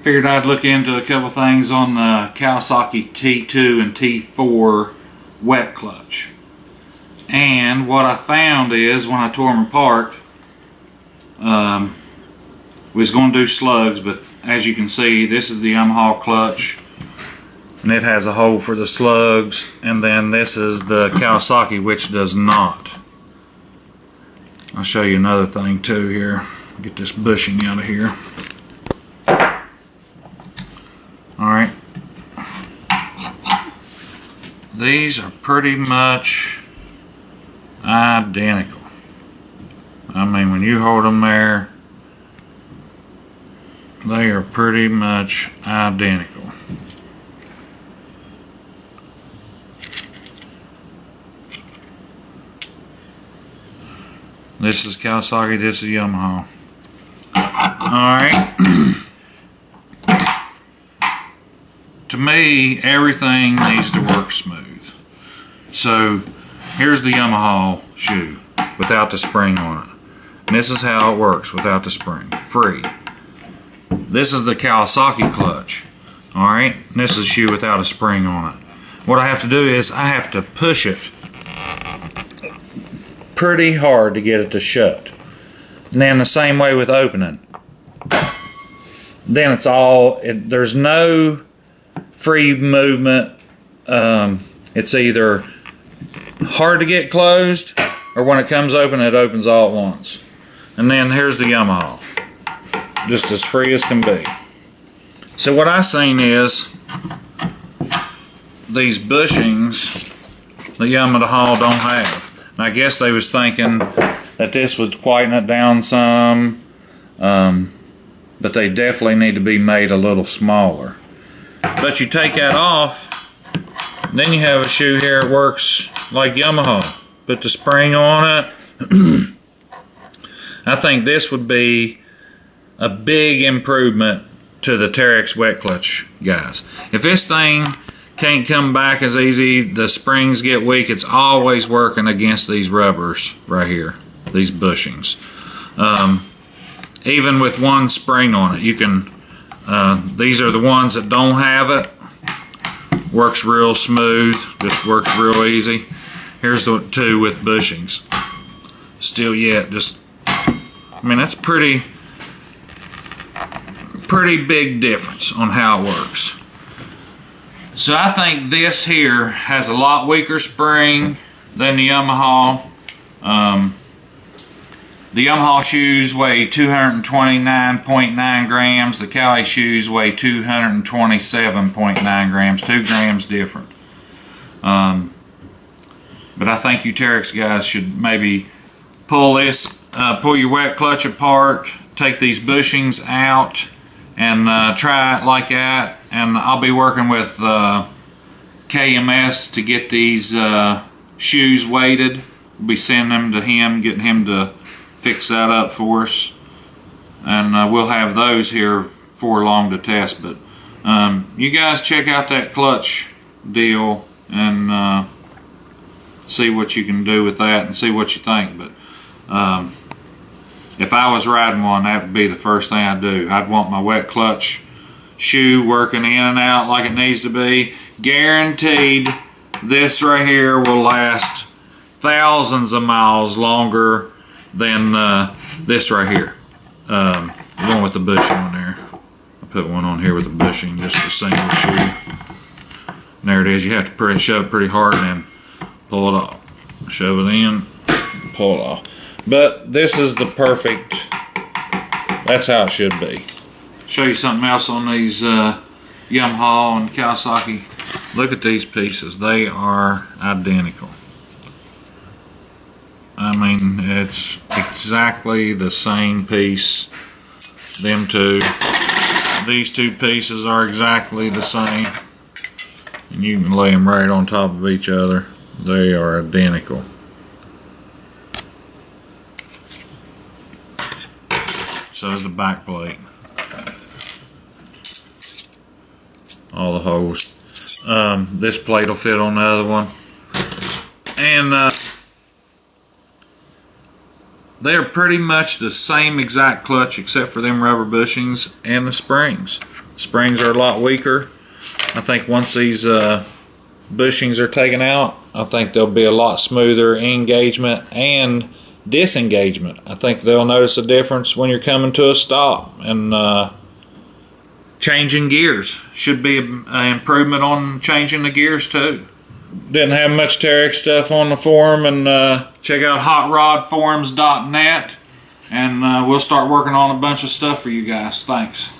Figured I'd look into a couple things on the Kawasaki T2 and T4 wet clutch. And what I found is when I tore them apart, um, was going to do slugs, but as you can see, this is the Yamaha clutch. And it has a hole for the slugs. And then this is the Kawasaki, which does not. I'll show you another thing too here. Get this bushing out of here. Alright. These are pretty much identical. I mean, when you hold them there, they are pretty much identical. This is Kawasaki, this is Yamaha. Alright. Me, everything needs to work smooth. So, here's the Yamaha shoe without the spring on it. And this is how it works without the spring. Free. This is the Kawasaki clutch. Alright, this is a shoe without a spring on it. What I have to do is I have to push it pretty hard to get it to shut. And then the same way with opening. Then it's all, it, there's no free movement. Um, it's either hard to get closed or when it comes open it opens all at once. And then here's the Yamaha. Just as free as can be. So what I've seen is these bushings the Yamaha don't have. And I guess they was thinking that this would quieten it down some. Um, but they definitely need to be made a little smaller. But you take that off, then you have a shoe here that works like Yamaha. Put the spring on it. I think this would be a big improvement to the Teryx wet clutch guys. If this thing can't come back as easy, the springs get weak, it's always working against these rubbers right here, these bushings. Um, even with one spring on it, you can uh, these are the ones that don't have it. Works real smooth, just works real easy. Here's the two with bushings. Still yet, just, I mean, that's pretty, pretty big difference on how it works. So I think this here has a lot weaker spring than the Yamaha. Um, the Yamaha shoes weigh 229.9 grams. The Cali shoes weigh 227.9 grams. Two grams different. Um, but I think you Teryx guys should maybe pull this, uh, pull your wet clutch apart, take these bushings out, and uh, try it like that. And I'll be working with uh, KMS to get these uh, shoes weighted. We'll be sending them to him, getting him to fix that up for us. And uh, we'll have those here for long to test. But um, you guys check out that clutch deal and uh, see what you can do with that and see what you think. But um, if I was riding one, that would be the first thing I'd do. I'd want my wet clutch shoe working in and out like it needs to be. Guaranteed this right here will last thousands of miles longer than uh, this right here. Um, the one with the bushing on there. I put one on here with the bushing, just a single shoe. And there it is. You have to pretty, shove pretty hard and pull it off. Shove it in, pull it off. But this is the perfect, that's how it should be. Show you something else on these uh, Yamaha and Kawasaki. Look at these pieces. They are identical. I mean, it's exactly the same piece. Them two. These two pieces are exactly the same. And you can lay them right on top of each other. They are identical. So is the back plate. All the holes. Um, this plate will fit on the other one. And uh, they're pretty much the same exact clutch except for them rubber bushings and the springs. springs are a lot weaker. I think once these uh, bushings are taken out, I think there'll be a lot smoother engagement and disengagement. I think they'll notice a difference when you're coming to a stop and uh, changing gears. Should be an improvement on changing the gears too. Didn't have much Teryx stuff on the forum and uh, check out hotrodforums.net and uh, we'll start working on a bunch of stuff for you guys. Thanks.